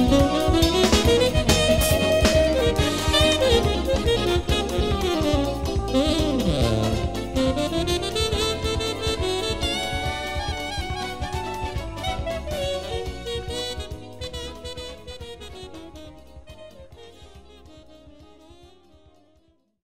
Música